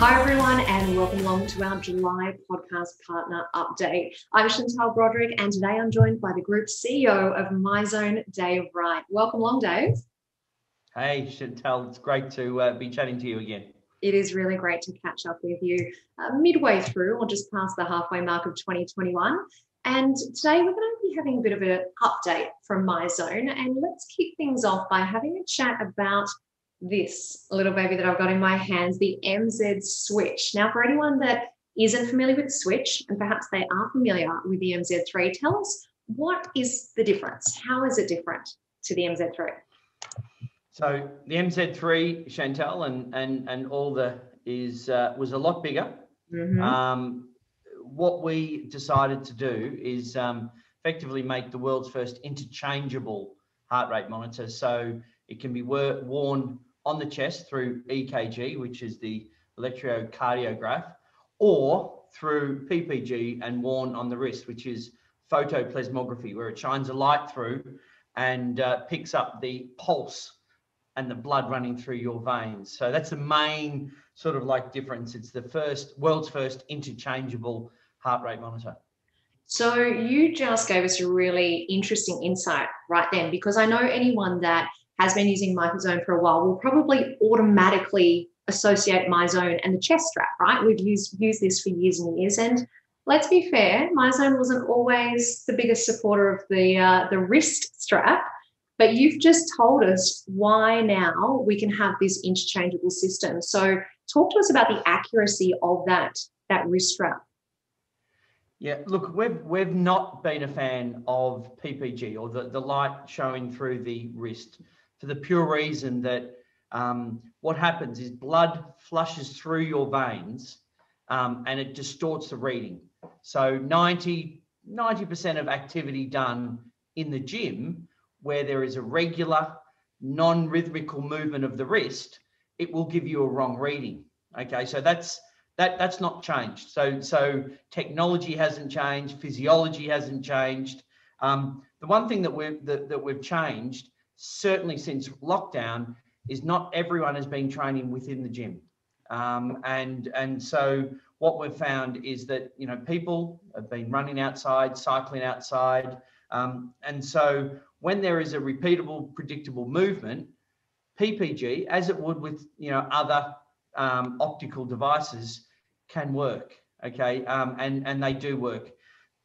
Hi, everyone, and welcome along to our July podcast partner update. I'm Chantal Broderick, and today I'm joined by the group CEO of MyZone, Dave Wright. Welcome along, Dave. Hey, Chantal, it's great to uh, be chatting to you again. It is really great to catch up with you uh, midway through or just past the halfway mark of 2021. And today we're going to be having a bit of an update from MyZone. And let's kick things off by having a chat about this little baby that I've got in my hands, the MZ Switch. Now, for anyone that isn't familiar with the Switch, and perhaps they are familiar with the MZ3, tell us what is the difference? How is it different to the MZ3? So the MZ3 Chantal, and and and all the is uh, was a lot bigger. Mm-hmm. Um, what we decided to do is um, effectively make the world's first interchangeable heart rate monitor. So it can be worn on the chest through EKG, which is the electrocardiograph, or through PPG and worn on the wrist, which is photoplethysmography, where it shines a light through and uh, picks up the pulse and the blood running through your veins. So that's the main sort of like difference. It's the first world's first interchangeable heart rate monitor. So you just gave us a really interesting insight right then, because I know anyone that has been using MyZone for a while will probably automatically associate MyZone and the chest strap, right? We've used used this for years and years, and let's be fair, MyZone wasn't always the biggest supporter of the uh, the wrist strap. But you've just told us why now we can have this interchangeable system. So talk to us about the accuracy of that that wrist strap. Yeah, look, we've we've not been a fan of PPG or the, the light showing through the wrist for the pure reason that um, what happens is blood flushes through your veins um, and it distorts the reading. So 90, 90% of activity done in the gym where there is a regular non-rhythmical movement of the wrist, it will give you a wrong reading. Okay, so that's that that's not changed. So so technology hasn't changed, physiology hasn't changed. Um, the one thing that we've that, that we've changed certainly since lockdown is not everyone has been training within the gym. Um, and and so what we've found is that you know people have been running outside, cycling outside, um, and so when there is a repeatable, predictable movement, PPG, as it would with you know other um, optical devices, can work. Okay, um, and and they do work.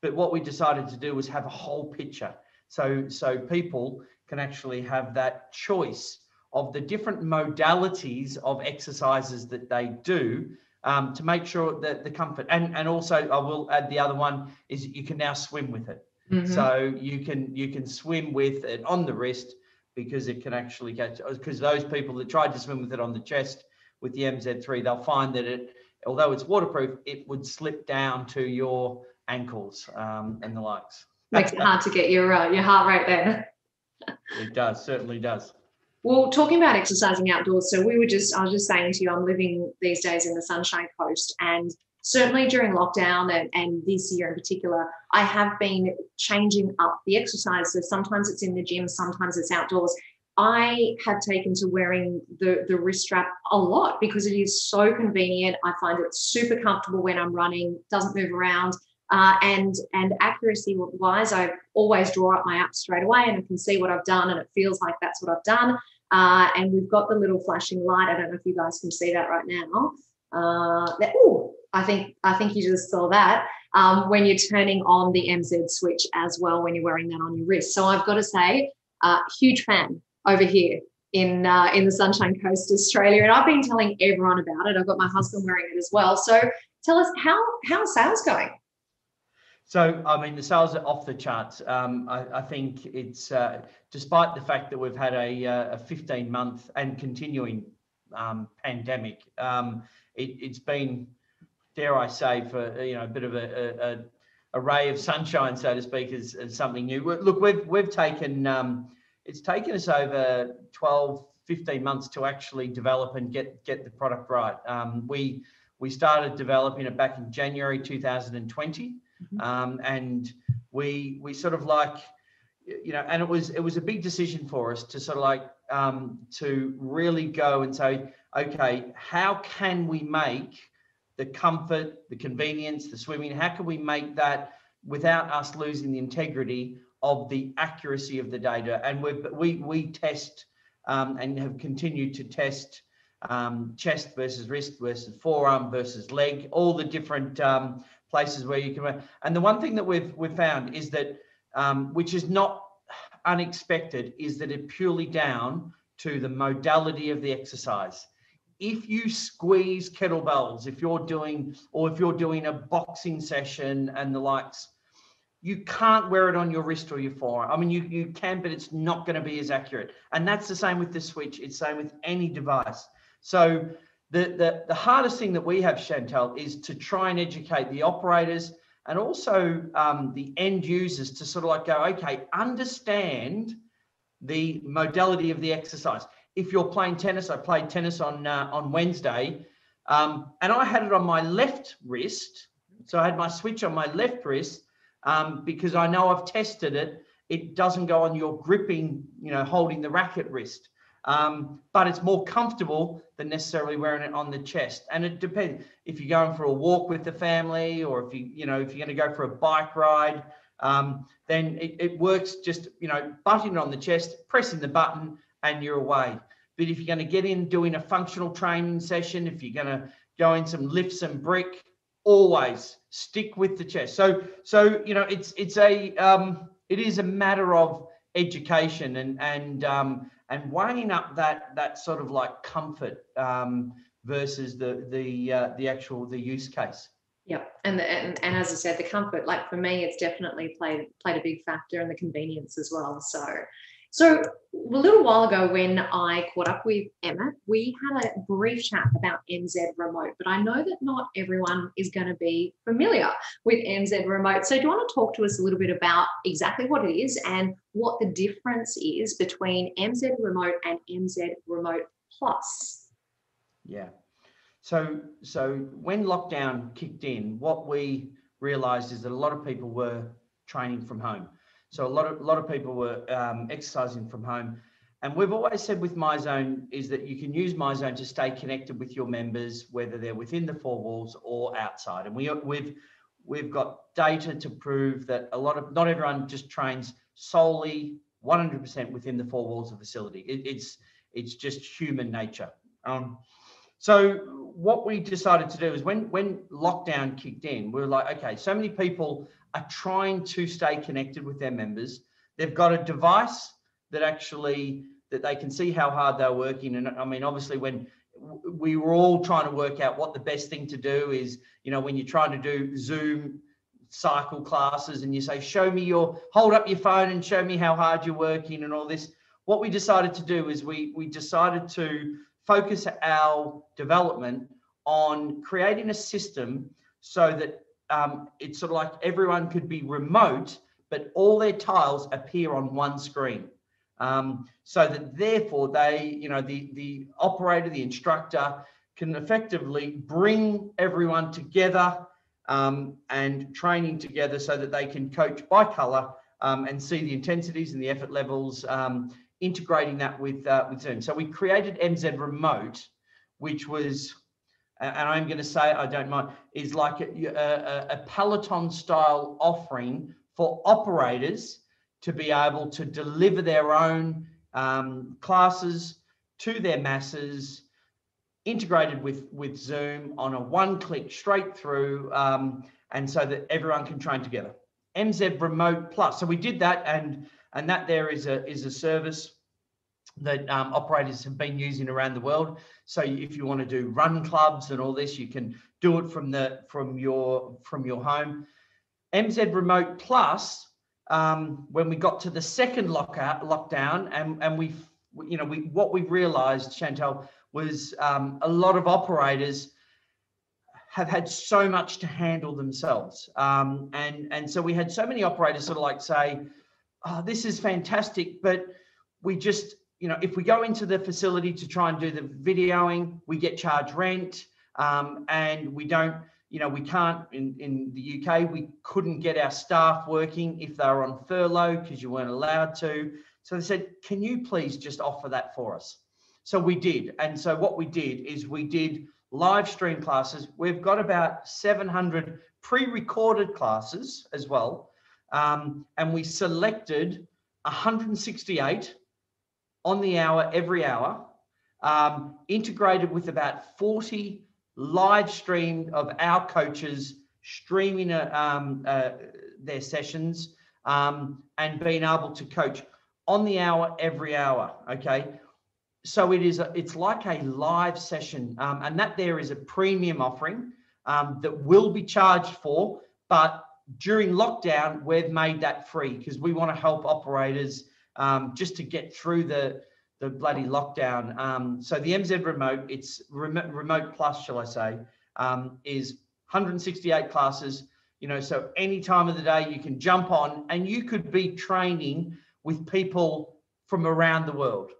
But what we decided to do was have a whole picture, so so people can actually have that choice of the different modalities of exercises that they do um, to make sure that the comfort and and also I will add the other one is you can now swim with it. Mm-hmm. So you can you can swim with it on the wrist because it can actually catch because those people that tried to swim with it on the chest with the MZ3 they'll find that it although it's waterproof it would slip down to your ankles um, and the likes. Makes it hard to get your uh, your heart rate there. It does certainly does. Well, talking about exercising outdoors, so we were just, I was just saying to you, I'm living these days in the Sunshine Coast, and certainly during lockdown and, and this year in particular, I have been changing up the exercise. So sometimes it's in the gym, sometimes it's outdoors. I have taken to wearing the, the wrist strap a lot because it is so convenient. I find it super comfortable when I'm running, doesn't move around. Uh, and and accuracy wise, I always draw up my app straight away and I can see what I've done and it feels like that's what I've done. Uh, and we've got the little flashing light. I don't know if you guys can see that right now. Uh, oh, I think I think you just saw that um, when you're turning on the MZ switch as well when you're wearing that on your wrist. So I've got to say, uh, huge fan over here in uh, in the Sunshine Coast, Australia, and I've been telling everyone about it. I've got my husband wearing it as well. So tell us how how sales going? So, I mean, the sales are off the charts. Um, I, I, think it's, uh, despite the fact that we've had a, uh, a 15 month and continuing um, pandemic, um, it, has been dare I say, for you know a bit of a, a, a ray of sunshine, so to speak, as, as something new. Look, we've we've taken um, it's taken us over 12, 15 months to actually develop and get get the product right. Um, we we started developing it back in January 2020, mm-hmm. Um, and we we sort of like you know, and it was it was a big decision for us to sort of like um, to really go and say, okay, how can we make the comfort, the convenience, the swimming, how can we make that without us losing the integrity of the accuracy of the data? And we we we test um, and have continued to test um, chest versus wrist versus forearm versus leg, all the different um, places where you can. And the one thing that we've we've found is that, um, which is not unexpected, is that it purely down to the modality of the exercise. If you squeeze kettlebells, if you're doing, or if you're doing a boxing session and the likes, you can't wear it on your wrist or your forearm. I mean, you, you can, but it's not going to be as accurate. And that's the same with the switch. It's same with any device. So the, the, the hardest thing that we have, Chantal, is to try and educate the operators and also um, the end users to sort of like go, okay, understand the modality of the exercise. If you're playing tennis, I played tennis on uh, on Wednesday, um, and I had it on my left wrist. So I had my switch on my left wrist um, because I know I've tested it. It doesn't go on your gripping, you know, holding the racket wrist. Um, but it's more comfortable than necessarily wearing it on the chest. And it depends if you're going for a walk with the family or if you, you know, if you're going to go for a bike ride, um, then it, it, works just, you know, butting it on the chest, pressing the button and you're away. But if you're going to get in doing a functional training session, if you're going to go in some lifts and brick, always stick with the chest. So, so, you know, it's, it's a, um, it is a matter of education and, and, um, and weighing up that that sort of like comfort um, versus the the uh, the actual the use case. Yeah, and, the, and and as I said, the comfort, like for me, it's definitely played played a big factor, and the convenience as well. So so a little while ago, when I caught up with Emma, we had a brief chat about MZ Remote, but I know that not everyone is going to be familiar with MZ Remote. So do you want to talk to us a little bit about exactly what it is and what the difference is between MZ Remote and MZ Remote Plus? Yeah. So so when lockdown kicked in, what we realized is that a lot of people were training from home. So a lot of a lot of people were um, exercising from home, and we've always said with MyZone is that you can use MyZone to stay connected with your members, whether they're within the four walls or outside. And we we've we've got data to prove that a lot of not everyone just trains solely 100% within the four walls of facility. It, it's it's just human nature. Um, so what we decided to do is when when lockdown kicked in, we were like, okay, so many people are trying to stay connected with their members. They've got a device that actually that they can see how hard they're working. And I mean, obviously, when we were all trying to work out what the best thing to do is, you know, when you're trying to do Zoom cycle classes and you say, show me your, hold up your phone and show me how hard you're working and all this. What we decided to do is we we decided to focus our development on creating a system so that um, it's sort of like everyone could be remote, but all their tiles appear on one screen. Um, so that therefore they, you know, the, the operator, the instructor can effectively bring everyone together um, and training together so that they can coach by color um, and see the intensities and the effort levels, um, integrating that with, uh, with Zoom. So we created MZ Remote, which was and I'm going to say I don't mind, is like a, a, a Peloton style offering for operators to be able to deliver their own um, classes to their masses, integrated with with Zoom on a one click straight through, um, and so that everyone can train together. MZ Remote Plus. So we did that, and and that there is a is a service that um, operators have been using around the world. So if you want to do run clubs and all this, you can do it from the from your from your home. MZ Remote Plus, um, when we got to the second lockout lockdown, and and we you know we what we realised, Chantal, was um, a lot of operators have had so much to handle themselves, um, and and so we had so many operators sort of like say, "Oh, this is fantastic," but we just you know, if we go into the facility to try and do the videoing, we get charged rent, um, and we don't, you know, we can't in, in the UK, we couldn't get our staff working if they were on furlough because you weren't allowed to. So they said, can you please just offer that for us? So we did. And so what we did is we did live stream classes. We've got about 700 pre-recorded classes as well. Um, and we selected 168 on the hour every hour, um, integrated with about 40 live stream of our coaches streaming uh, um, uh, their sessions um, and being able to coach on the hour every hour. Okay, so it is. A, it's like a live session, um, and that there is a premium offering um, that will be charged for, but during lockdown we've made that free because we want to help operators um, just to get through the the bloody lockdown. Um, so the MZ remote, it's remote, remote plus, shall I say, um, is 168 classes. You know, so any time of the day you can jump on, and you could be training with people from around the world.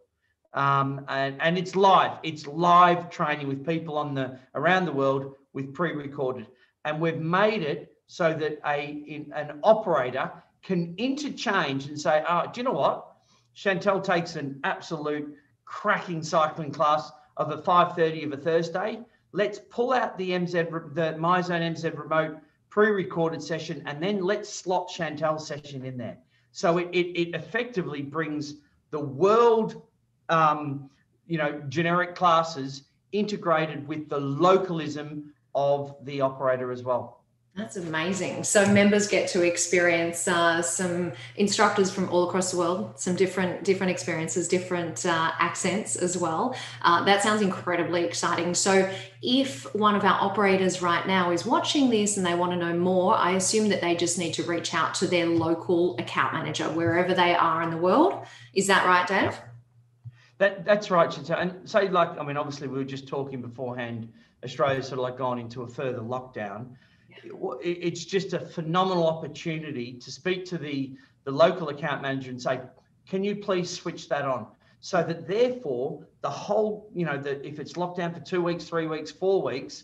Um, and, and it's live. It's live training with people on the around the world with pre-recorded, and we've made it so that a in, an operator can interchange and say, "Oh, do you know what? Chantal takes an absolute cracking cycling class of a 5.30 of a Thursday. Let's pull out the MZ, the MyZone MZ remote pre-recorded session, and then let's slot Chantal's session in there. So it, it, it effectively brings the world, um, you know, generic classes integrated with the localism of the operator as well. That's amazing. So members get to experience uh, some instructors from all across the world, some different different experiences, different uh, accents as well. Uh, that sounds incredibly exciting. So if one of our operators right now is watching this and they want to know more, I assume that they just need to reach out to their local account manager wherever they are in the world. Is that right, Dave? That that's right, Chantal. And say like I mean, obviously we were just talking beforehand. Australia's sort of like gone into a further lockdown it's just a phenomenal opportunity to speak to the, the local account manager and say, can you please switch that on? So that therefore the whole, you know, that if it's locked down for two weeks, three weeks, four weeks,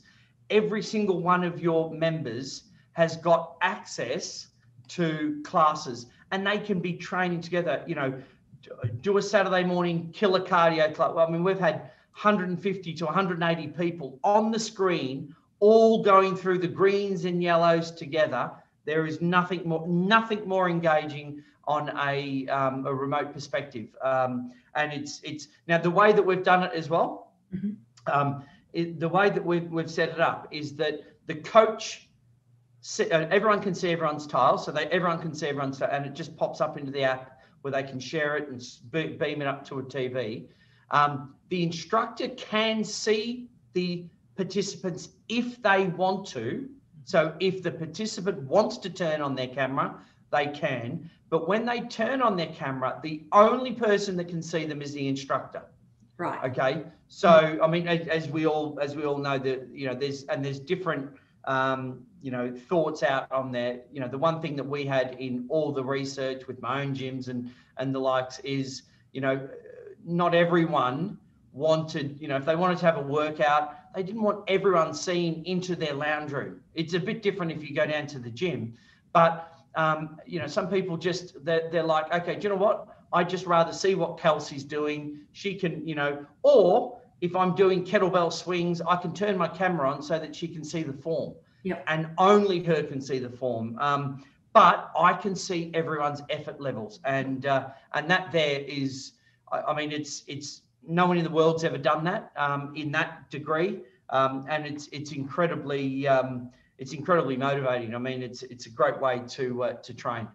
every single one of your members has got access to classes and they can be training together, you know, do a Saturday morning killer cardio club. Well, I mean, we've had 150 to 180 people on the screen all going through the greens and yellows together. There is nothing more, nothing more engaging on a, um, a remote perspective. Um, and it's it's now the way that we've done it as well. Mm-hmm. Um, it, the way that we've, we've set it up is that the coach, uh, everyone can see everyone's tile, so they everyone can see everyone's tile, and it just pops up into the app where they can share it and beam it up to a TV. Um, the instructor can see the participants if they want to. So if the participant wants to turn on their camera, they can. But when they turn on their camera, the only person that can see them is the instructor. Right. Okay. So I mean, as, we all as we all know that you know there's and there's different um, you know thoughts out on there. You know, the one thing that we had in all the research with my own gyms and and the likes is you know not everyone wanted you know if they wanted to have a workout they didn't want everyone seeing into their lounge room. It's a bit different if you go down to the gym, but um, you know, some people just they're, they're like, okay, do you know what? I just rather see what Kelsey's doing. She can, you know, or if I'm doing kettlebell swings, I can turn my camera on so that she can see the form. Yep. And only her can see the form. Um, but I can see everyone's effort levels, and uh, and that there is, I, I mean, it's it's no one in the world's ever done that um, in that degree, um, and it's it's incredibly um, it's incredibly motivating. I mean, it's it's a great way to uh, to train.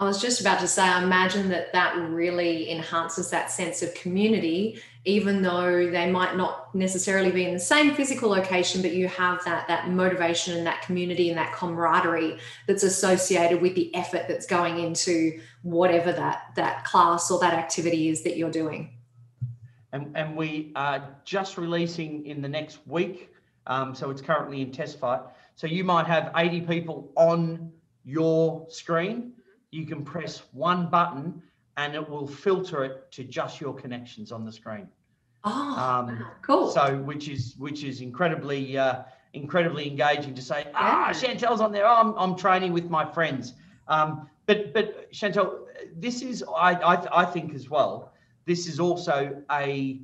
I was just about to say, I imagine that that really enhances that sense of community, even though they might not necessarily be in the same physical location, but you have that that motivation and that community and that camaraderie that's associated with the effort that's going into whatever that that class or that activity is that you're doing and, and we are just releasing in the next week. Um, so it's currently in test flight. So you might have 80 people on your screen. You can press one button and it will filter it to just your connections on the screen. Oh, um, cool. So which is which is incredibly uh, incredibly engaging to say, ah, Chantal's on there. Oh, I'm, I'm training with my friends. Um, but but Chantal, this is I, I I think as well. This is also a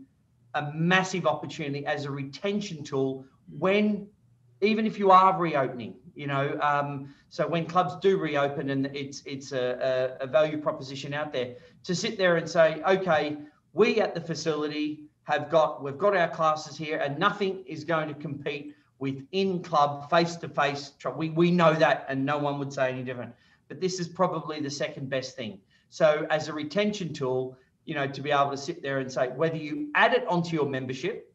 a massive opportunity as a retention tool when even if you are reopening you know um, so when clubs do reopen and it's it's a, a, a, value proposition out there to sit there and say okay we at the facility have got we've got our classes here and nothing is going to compete with in club face to face we, we know that and no one would say any different. But this is probably the second best thing. So as a retention tool you know to be able to sit there and say whether you add it onto your membership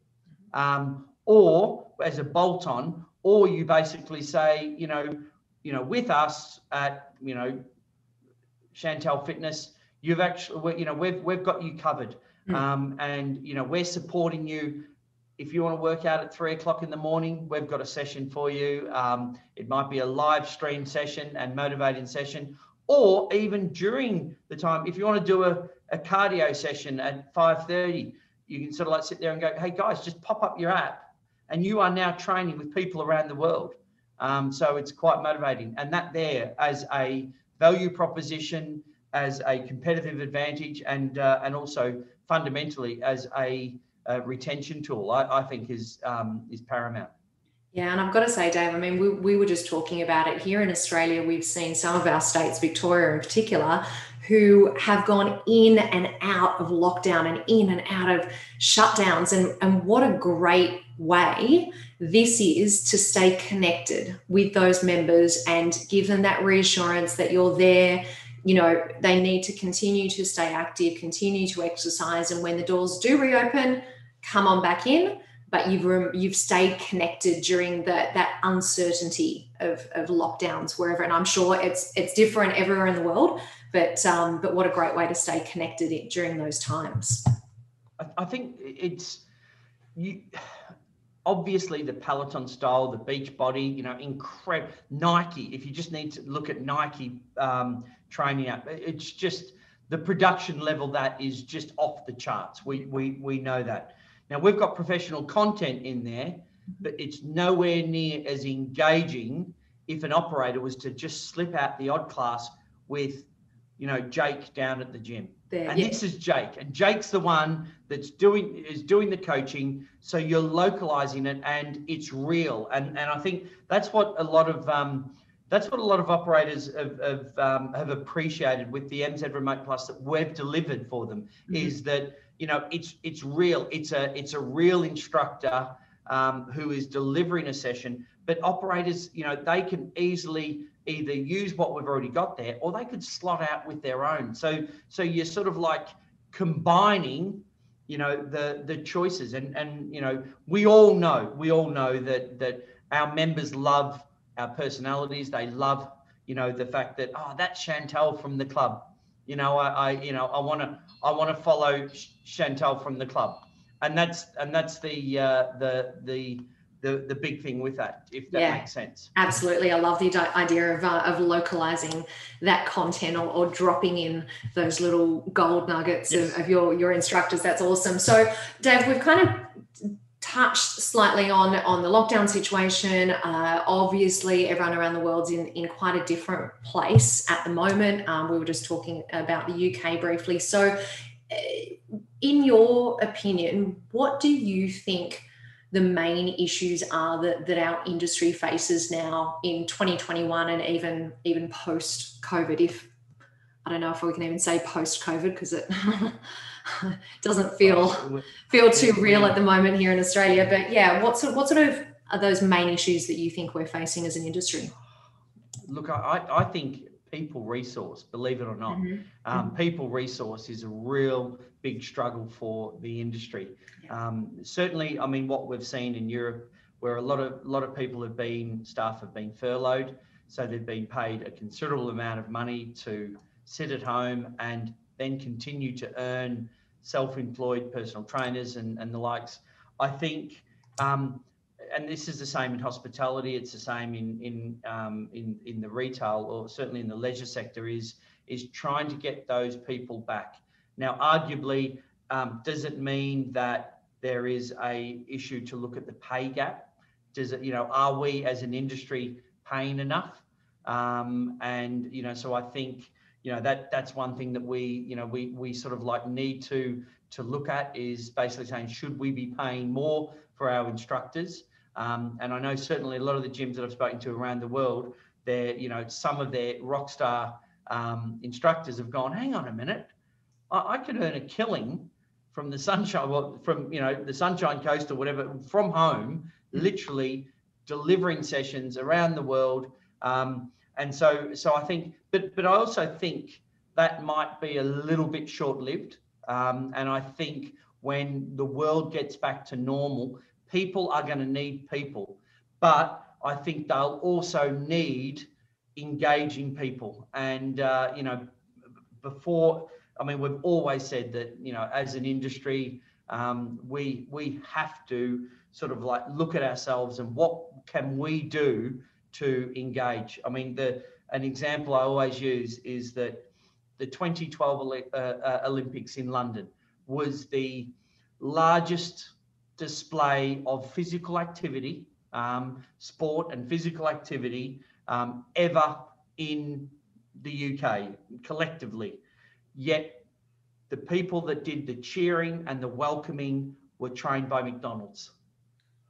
um, or as a bolt on or you basically say, you know, you know, with us at, you know, Chantal Fitness, you've actually, you know, we've we've got you covered, mm. um, and you know, we're supporting you. If you want to work out at three o'clock in the morning, we've got a session for you. Um, it might be a live stream session and motivating session, or even during the time, if you want to do a, a cardio session at 5:30, you can sort of like sit there and go, hey guys, just pop up your app and you are now training with people around the world. Um, so it's quite motivating. And that there as a value proposition, as a competitive advantage, and uh, and also fundamentally as a, a retention tool, I, I think is um, is paramount. Yeah, and I've got to say, Dave, I mean, we, we were just talking about it here in Australia. We've seen some of our states, Victoria in particular, who have gone in and out of lockdown and in and out of shutdowns. And, and what a great way this is to stay connected with those members and give them that reassurance that you're there. You know, they need to continue to stay active, continue to exercise. And when the doors do reopen, come on back in. But you've you've stayed connected during the, that uncertainty of, of lockdowns wherever, and I'm sure it's it's different everywhere in the world. But um, but what a great way to stay connected during those times. I think it's you obviously the peloton style the beach body you know incredible nike if you just need to look at nike um, training up it's just the production level that is just off the charts we we we know that now we've got professional content in there but it's nowhere near as engaging if an operator was to just slip out the odd class with you know jake down at the gym there. And yeah. this is Jake, and Jake's the one that's doing is doing the coaching. So you're localizing it, and it's real. And and I think that's what a lot of um, that's what a lot of operators have have, um, have appreciated with the MZ Remote Plus that we've delivered for them mm-hmm. is that you know it's it's real. It's a it's a real instructor um, who is delivering a session. But operators, you know, they can easily either use what we've already got there or they could slot out with their own so so you're sort of like combining you know the the choices and and you know we all know we all know that that our members love our personalities they love you know the fact that oh that's chantal from the club you know i, I you know i want to i want to follow chantal from the club and that's and that's the uh the the the, the big thing with that, if that yeah, makes sense. Absolutely. I love the idea of, uh, of localizing that content or, or, dropping in those little gold nuggets yes. of, of, your, your instructors. That's awesome. So, Dave, we've kind of touched slightly on, on the lockdown situation. Uh, obviously, everyone around the world's in, in quite a different place at the moment. Um, we were just talking about the UK briefly. So, uh, in your opinion, what do you think? the main issues are that, that our industry faces now in 2021 and even even post COVID. If I don't know if we can even say post COVID because it doesn't feel feel too real at the moment here in Australia. But yeah, what sort what sort of are those main issues that you think we're facing as an industry? Look, I, I think people resource, believe it or not. Mm-hmm. Um, mm-hmm. people resource is a real big struggle for the industry. Yeah. Um, certainly, I mean, what we've seen in Europe, where a lot of a lot of people have been staff have been furloughed, so they've been paid a considerable amount of money to sit at home and then continue to earn self-employed personal trainers and, and the likes. I think um, and this is the same in hospitality. It's the same in in um, in in the retail or certainly in the leisure sector. Is is trying to get those people back. Now, arguably, um, does it mean that there is a issue to look at the pay gap? does it, you know, are we as an industry paying enough? Um, and you know, so I think you know that that's one thing that we you know we we sort of like need to to look at is basically saying should we be paying more for our instructors? Um, and I know certainly a lot of the gyms that I've spoken to around the world, they're you know some of their rock star um, instructors have gone, hang on a minute, I, I could earn a killing from the sunshine, well, from you know the Sunshine Coast or whatever, from home, literally delivering sessions around the world. Um, and so, so I think, but but I also think that might be a little bit short-lived. Um, and I think when the world gets back to normal, people are going to need people, but I think they'll also need engaging people. And uh, you know, before I mean, we've always said that, you know, as an industry, um, we we have to sort of like look at ourselves and what can we do to engage. I mean, the an example I always use is that the 2012 uh, uh, Olympics in London was the largest display of physical activity, um, sport and physical activity um, ever in the UK collectively. Yet the people that did the cheering and the welcoming were trained by McDonald's.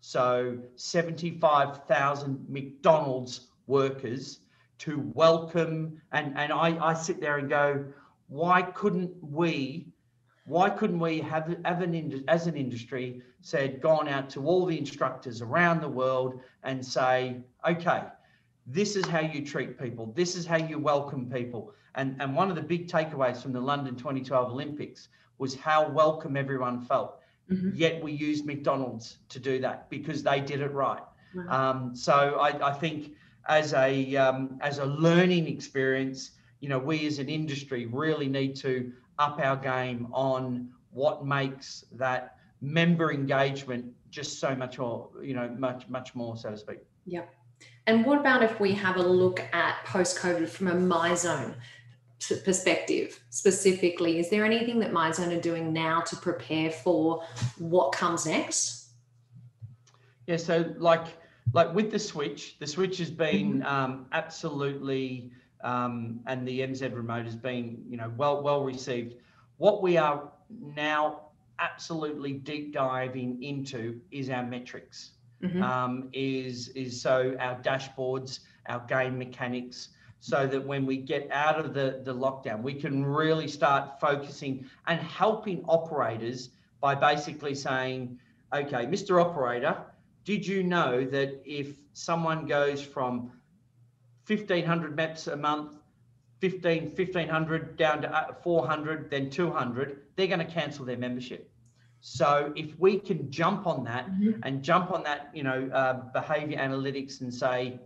So 75,000 McDonald's workers to welcome and and I, I sit there and go, why couldn't we why couldn't we have, have an as an industry said gone out to all the instructors around the world and say okay this is how you treat people this is how you welcome people and, and one of the big takeaways from the London 2012 Olympics was how welcome everyone felt. Mm-hmm. Yet we used McDonald's to do that because they did it right. Wow. Um, so I, I, think as a um, as a learning experience, you know, we as an industry really need to up our game on what makes that member engagement just so much more, you know, much much more, so to speak. Yeah. And what about if we have a look at post COVID from a MyZone perspective specifically? Is there anything that MyZone are doing now to prepare for what comes next? Yeah, so like like with the switch, the switch has been um, absolutely, um, and the MZ remote has been you know well well received. What we are now absolutely deep diving into is our metrics. Mm-hmm. Um, is is so our dashboards, our game mechanics, so that when we get out of the, the lockdown, we can really start focusing and helping operators by basically saying, okay, Mr. Operator, did you know that if someone goes from 1500 MEPs a month, 15, 1500 down to uh, 400, then 200, they're going to cancel their membership. So if we can jump on that mm-hmm. and jump on that, you know, uh, behavior analytics and say,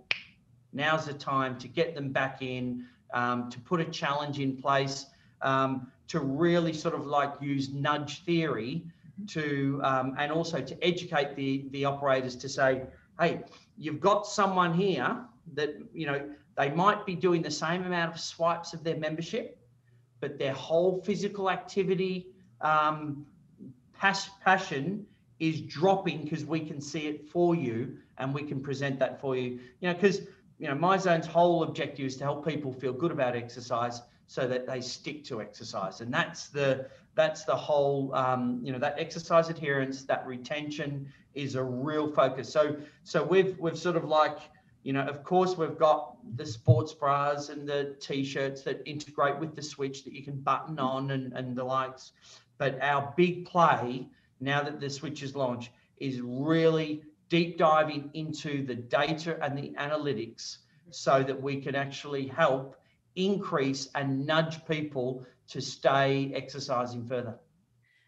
now's the time to get them back in, um, to put a challenge in place, um, to really sort of like use nudge theory to, um, and also to educate the, the operators to say, hey, you've got someone here that, you know, they might be doing the same amount of swipes of their membership, but their whole physical activity um, pas- passion is dropping because we can see it for you and we can present that for you. You know, because you know, MyZone's whole objective is to help people feel good about exercise so that they stick to exercise, and that's the that's the whole um, you know that exercise adherence, that retention is a real focus. So so we've we've sort of like you know, of course, we've got the sports bras and the t-shirts that integrate with the switch that you can button on and, and the likes. But our big play now that the switch is launched is really deep diving into the data and the analytics so that we can actually help increase and nudge people to stay exercising further.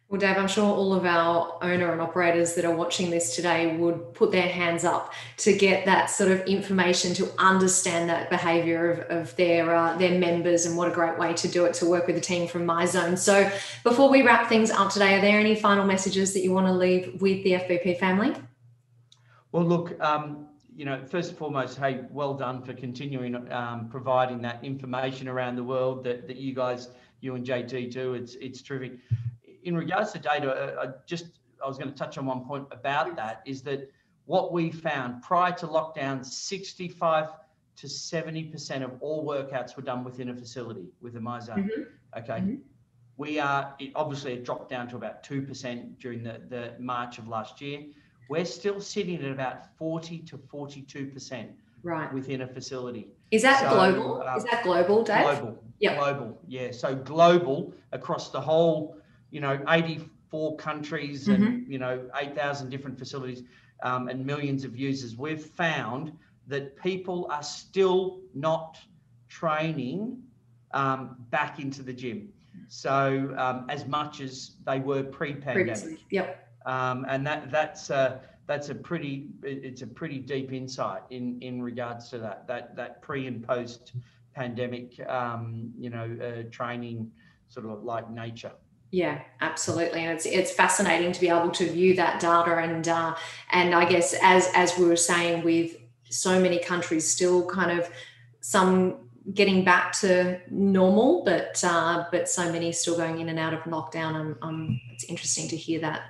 Well, Dave, I'm sure all of our owner and operators that are watching this today would put their hands up to get that sort of information to understand that behaviour of, of their uh, their members, and what a great way to do it to work with a team from MyZone. So, before we wrap things up today, are there any final messages that you want to leave with the FBP family? Well, look, um, you know, first and foremost, hey, well done for continuing um, providing that information around the world that, that you guys, you and JT do. It's it's terrific. In regards to data, uh, I just I was going to touch on one point about that is that what we found prior to lockdown, 65 to 70% of all workouts were done within a facility with a MyZone. Mm-hmm. Okay. Mm-hmm. We are it obviously it dropped down to about 2% during the, the March of last year. We're still sitting at about 40 to 42% right. within a facility. Is that so, global? Uh, Is that global, Dave? Global. Yeah. Global. Yeah. So global across the whole, you know, 84 countries and, mm-hmm. you know, 8,000 different facilities um, and millions of users. We've found that people are still not training um, back into the gym. So um, as much as they were pre-pandemic. Yep. Um, and that that's uh, that's a pretty it's a pretty deep insight in in regards to that that that pre and post pandemic um, you know uh, training sort of like nature. Yeah, absolutely, and it's it's fascinating to be able to view that data and uh, and I guess as as we were saying with so many countries still kind of some getting back to normal, but uh, but so many still going in and out of lockdown. Um, it's interesting to hear that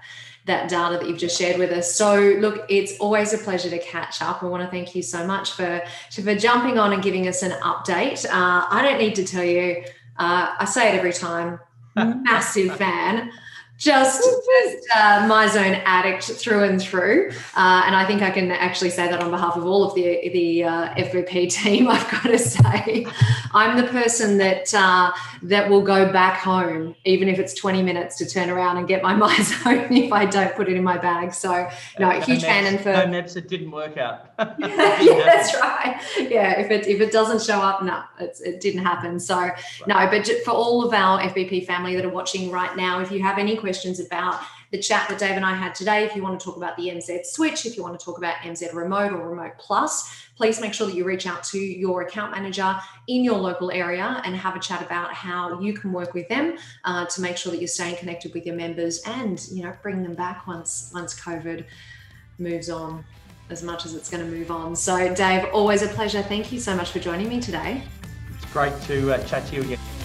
that data that you've just shared with us. So look, it's always a pleasure to catch up. I want to thank you so much for for jumping on and giving us an update. Uh, I don't need to tell you. Uh, I say it every time. Massive fan just just uh, MyZone addict through and through. Uh, and i think i can actually say that on behalf of all of the the uh, fbp team i've got to say. I'm the person that uh, that will go back home even if it's 20 minutes to turn around and get my MyZone if i don't put it in my bag. So no, no huge fan and for no MEPs it didn't work out. Yeah that's right. Yeah if it if it doesn't show up no it didn't happen. So right. no but for all of our FBP family that are watching right now if you have any questions about the chat that Dave and I had today. If you want to talk about the MZ Switch, if you want to talk about MZ Remote or Remote Plus, please make sure that you reach out to your account manager in your local area and have a chat about how you can work with them uh, to make sure that you're staying connected with your members and you know bring them back once once COVID moves on as much as it's going to move on. So, Dave, always a pleasure. Thank you so much for joining me today. It's great to uh, chat to you again.